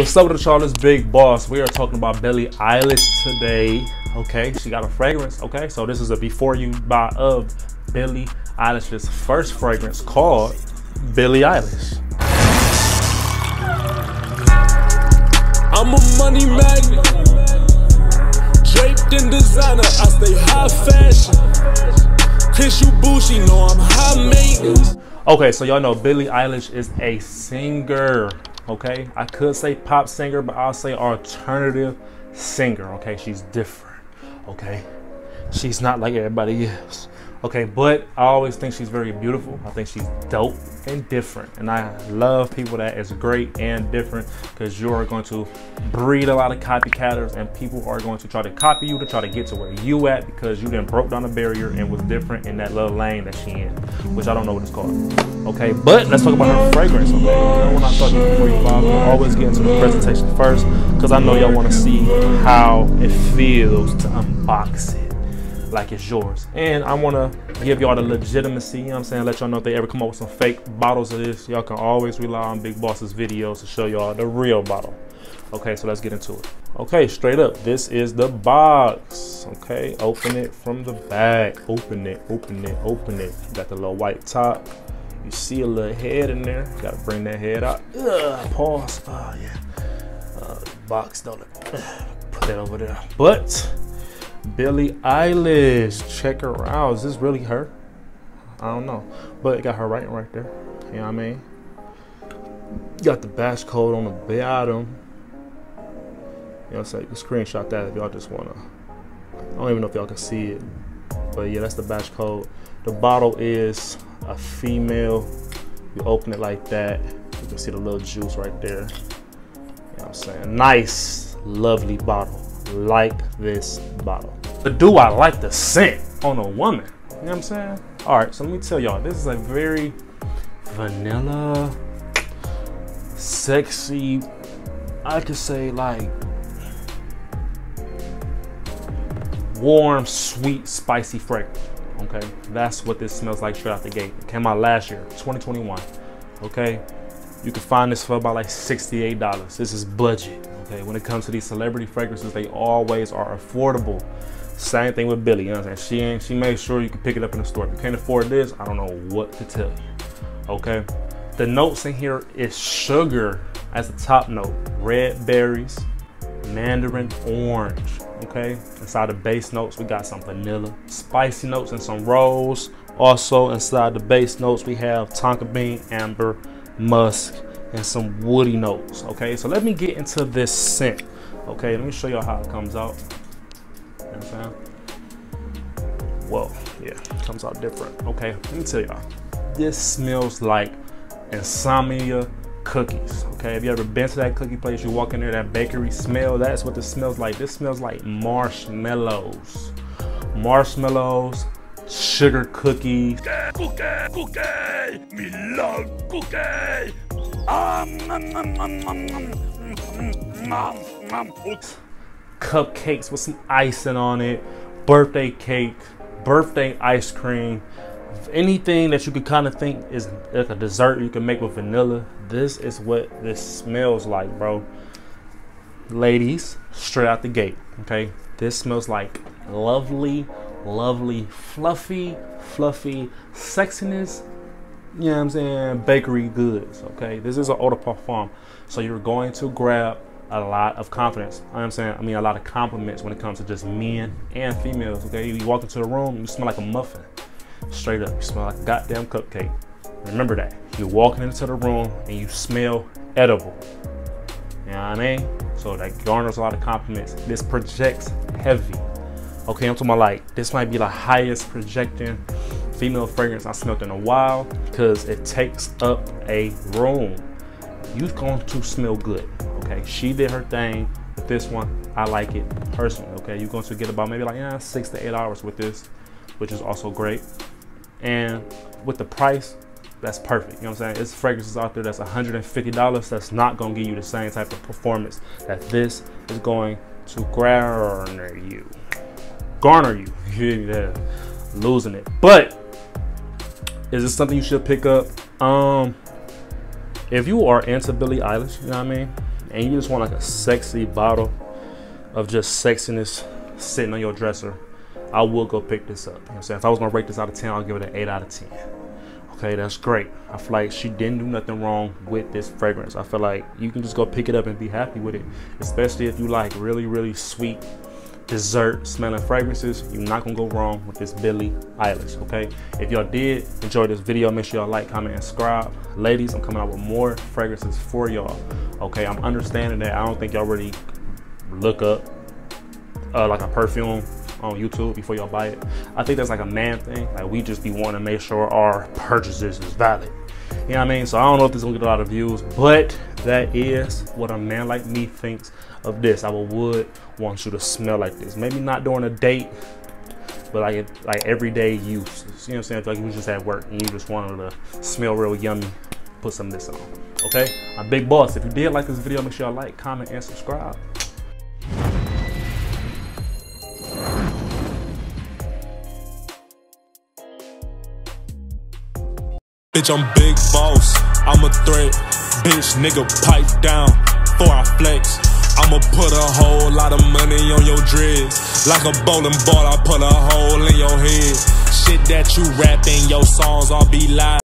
What's up with y'all? Big Boss. We are talking about Billie Eilish today. Okay, she got a fragrance. Okay, so this is a before you buy of Billie Eilish's first fragrance called Billie Eilish. I'm a money magnet, draped in designer. I stay high fashion. Kiss you bougie, know I'm high maintenance. Okay, so y'all know Billie Eilish is a singer okay? I could say pop singer, but I'll say alternative singer, okay? She's different, okay? She's not like everybody else. Okay, but I always think she's very beautiful. I think she's dope and different. And I love people that is great and different because you're going to breed a lot of copycatters and people are going to try to copy you to try to get to where you at because you then broke down a barrier and was different in that little lane that she in, which I don't know what it's called. Okay, but let's talk about her fragrance, okay? You when I talk before you follow, I always get into the presentation first because I know y'all want to see how it feels to unbox it like it's yours. And I want to give y'all the legitimacy, you know what I'm saying? Let y'all know if they ever come up with some fake bottles of this, y'all can always rely on Big Boss's videos to show y'all the real bottle. Okay, so let's get into it. Okay, straight up, this is the box. Okay, open it from the back. Open it, open it, open it. Got the little white top. You see a little head in there. Gotta bring that head out. Ugh, pause. Oh, yeah. Uh, box, don't? Put that over there. But Billie Eilish. Check her out. Is this really her? I don't know. But it got her writing right there. You know what I mean? Got the batch code on the bottom. You know what I'm saying? You can screenshot that if y'all just wanna. I don't even know if y'all can see it. But yeah, that's the batch code. The bottle is a female. You open it like that. You can see the little juice right there. You know what I'm saying? Nice, lovely bottle like this bottle. But do I like the scent on a woman? You know what I'm saying? All right, so let me tell y'all, this is a very vanilla, sexy, I could say like warm, sweet, spicy fragrance. Okay, that's what this smells like straight out the gate. It came out last year, 2021. Okay, you can find this for about like $68. This is budget. Okay, when it comes to these celebrity fragrances, they always are affordable. Same thing with Billie, you know what I'm saying? She she made sure you can pick it up in the store. If you can't afford this, I don't know what to tell you. Okay. The notes in here is sugar as the top note, red berries, mandarin orange. Okay. Inside the base notes, we got some vanilla, spicy notes, and some rose. Also inside the base notes, we have tonka bean, amber, musk, and some woody notes. Okay, so let me get into this scent. Okay, let me show y'all how it comes out. You know I'm saying? Yeah, it comes out different. Okay, let me tell y'all. This smells like insomnia cookies. Okay, have you ever been to that cookie place? You walk in there, that bakery smell, that's what this smells like. This smells like marshmallows. Marshmallows, sugar cookies. Cookie, cookie, love cookie. Cupcakes with some icing on it, birthday cake, birthday ice cream, anything that you could kind of think is like a dessert you can make with vanilla. This is what this smells like, bro. Ladies, straight out the gate, okay? This smells like lovely, lovely, fluffy, fluffy sexiness you know what I'm saying, bakery goods, okay? This is an de parfum. So you're going to grab a lot of confidence. You know I'm saying, I mean, a lot of compliments when it comes to just men and females, okay? You walk into the room, you smell like a muffin. Straight up, you smell like a goddamn cupcake. Remember that. You're walking into the room and you smell edible. You know what I mean? So that garners a lot of compliments. This projects heavy. Okay, I'm talking about like, this might be the highest projecting female fragrance I smelled in a while because it takes up a room. You're going to smell good, okay? She did her thing with this one. I like it personally, okay? You're going to get about maybe like yeah, six to eight hours with this, which is also great. And with the price, that's perfect. You know what I'm saying? It's fragrances out there that's $150 that's not gonna give you the same type of performance that this is going to garner you. Garner you. yeah, losing it. But is this something you should pick up? Um, if you are into Billie Eilish, you know what I mean, and you just want like a sexy bottle of just sexiness sitting on your dresser, I will go pick this up. You know what I'm saying? If I was gonna rate this out of 10, I'll give it an 8 out of 10. Okay, that's great. I feel like she didn't do nothing wrong with this fragrance. I feel like you can just go pick it up and be happy with it, especially if you like really, really sweet dessert smelling fragrances. You're not gonna go wrong with this Billie Eilish, okay? If y'all did enjoy this video, make sure y'all like, comment, and subscribe. Ladies, I'm coming out with more fragrances for y'all, okay? I'm understanding that I don't think y'all really look up uh, like a perfume on YouTube before y'all buy it. I think that's like a man thing. Like we just be wanting to make sure our purchases is valid. You know what I mean? So I don't know if this is gonna get a lot of views, but that is what a man like me thinks of this. I would want you to smell like this. Maybe not during a date, but like like everyday use. You know what I'm saying? Like you just at work and you just wanted to smell real yummy, put some of this on. Okay? I'm Big Boss. If you did like this video, make sure you like, comment, and subscribe. Bitch, I'm big boss. I'm a threat. Bitch, nigga, pipe down before I flex. I'ma put a whole lot of money on your dreads. Like a bowling ball, I put a hole in your head. Shit that you rapping, your songs I'll be live.